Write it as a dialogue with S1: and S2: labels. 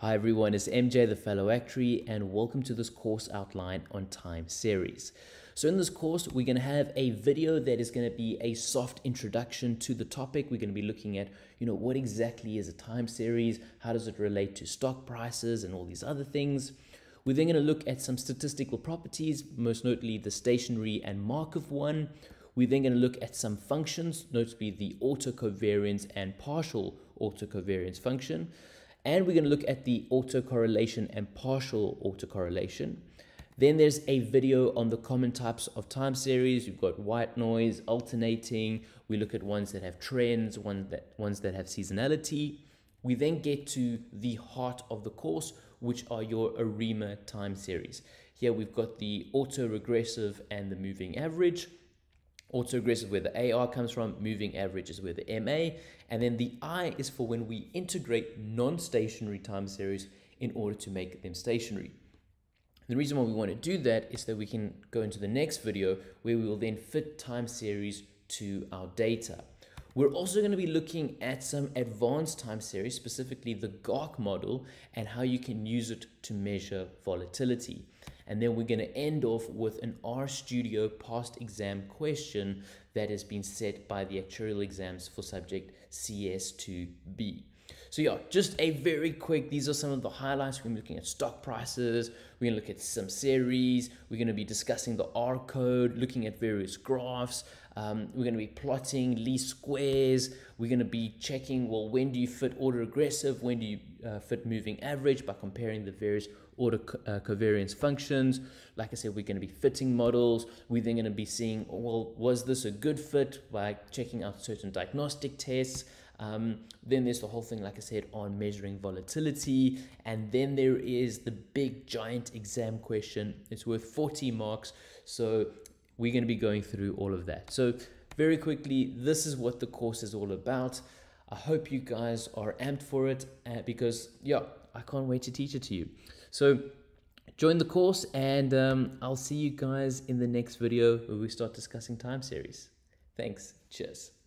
S1: Hi everyone, it's MJ the Fellow Actuary and welcome to this course outline on time series. So in this course, we're going to have a video that is going to be a soft introduction to the topic. We're going to be looking at, you know, what exactly is a time series? How does it relate to stock prices and all these other things? We're then going to look at some statistical properties, most notably the stationary and Markov one. We're then going to look at some functions, notably the autocovariance and partial autocovariance function. And we're going to look at the autocorrelation and partial autocorrelation. Then there's a video on the common types of time series. You've got white noise, alternating. We look at ones that have trends, ones that, ones that have seasonality. We then get to the heart of the course, which are your ARIMA time series. Here we've got the autoregressive and the moving average. Autoregressive where the AR comes from, moving average is where the MA, and then the I is for when we integrate non-stationary time series in order to make them stationary. The reason why we want to do that is that we can go into the next video where we will then fit time series to our data. We're also going to be looking at some advanced time series, specifically the GARCH model and how you can use it to measure volatility. And then we're going to end off with an RStudio past exam question that has been set by the actuarial exams for subject CS2B. So yeah, just a very quick, these are some of the highlights. We're looking at stock prices. We're to look at some series. We're going to be discussing the R code, looking at various graphs. Um, we're to be plotting least squares. We're going to be checking, well, when do you fit autoregressive, When do you uh, fit moving average by comparing the various auto uh, covariance functions. Like I said, we're going to be fitting models. We're then going to be seeing, well, was this a good fit by checking out certain diagnostic tests. Um, then there's the whole thing, like I said, on measuring volatility. And then there is the big giant exam question. It's worth 40 marks. So we're going to be going through all of that. So very quickly, this is what the course is all about. I hope you guys are amped for it uh, because, yeah, I can't wait to teach it to you. So join the course and um, I'll see you guys in the next video where we start discussing time series. Thanks. Cheers.